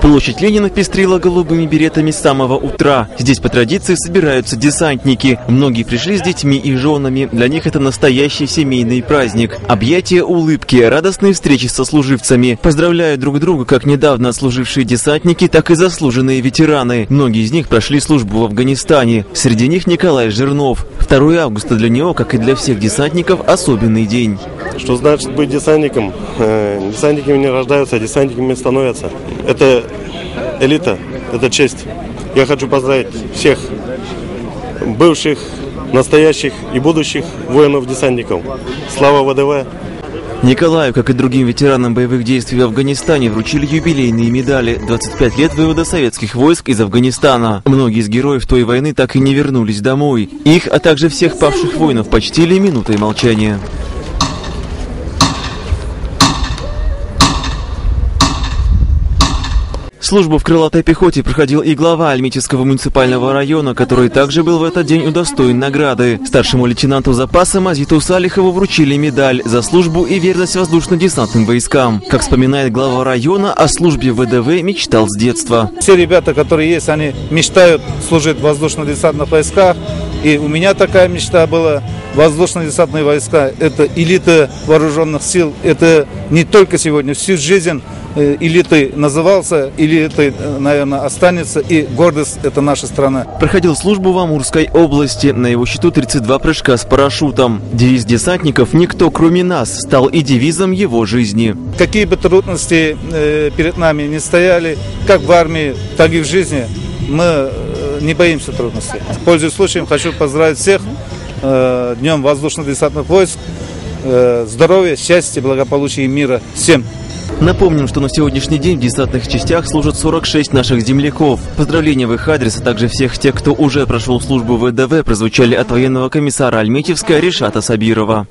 Площадь Ленина пестрила голубыми беретами с самого утра. Здесь по традиции собираются десантники. Многие пришли с детьми и женами. Для них это настоящий семейный праздник. Объятия, улыбки, радостные встречи со служивцами. Поздравляют друг друга как недавно отслужившие десантники, так и заслуженные ветераны. Многие из них прошли службу в Афганистане. Среди них Николай Жирнов. 2 августа для него, как и для всех десантников, особенный день. Что значит быть десантником? Э, Десантниками не рождаются, а десантниками становятся. Это элита, это честь. Я хочу поздравить всех бывших, настоящих и будущих воинов-десантников. Слава ВДВ! Николаю, как и другим ветеранам боевых действий в Афганистане, вручили юбилейные медали 25 лет вывода советских войск из Афганистана. Многие из героев той войны так и не вернулись домой. Их, а также всех павших воинов почтили минутой молчания. Службу в крылатой пехоте проходил и глава Альметьевского муниципального района, который также был в этот день удостоен награды. Старшему лейтенанту запаса Мазиту Салихову вручили медаль за службу и верность воздушно-десантным войскам. Как вспоминает глава района, о службе ВДВ мечтал с детства. Все ребята, которые есть, они мечтают служить в воздушно-десантных войсках. И у меня такая мечта была. Воздушно-десантные войска – это элита вооруженных сил. Это не только сегодня, всю жизнь э, элитой назывался, элитой, э, наверное, останется. И гордость – это наша страна. Проходил службу в Амурской области. На его счету 32 прыжка с парашютом. Девиз десантников «Никто, кроме нас» стал и девизом его жизни. Какие бы трудности э, перед нами не стояли, как в армии, так и в жизни, мы не боимся трудностей. Пользуясь случаем, хочу поздравить всех э, Днем воздушно-десантных войск. Э, здоровья, счастья, благополучия и мира всем. Напомним, что на сегодняшний день в десантных частях служат 46 наших земляков. Поздравления в их адрес, а также всех тех, кто уже прошел службу в ВДВ, прозвучали от военного комиссара Альметьевска Решата Сабирова.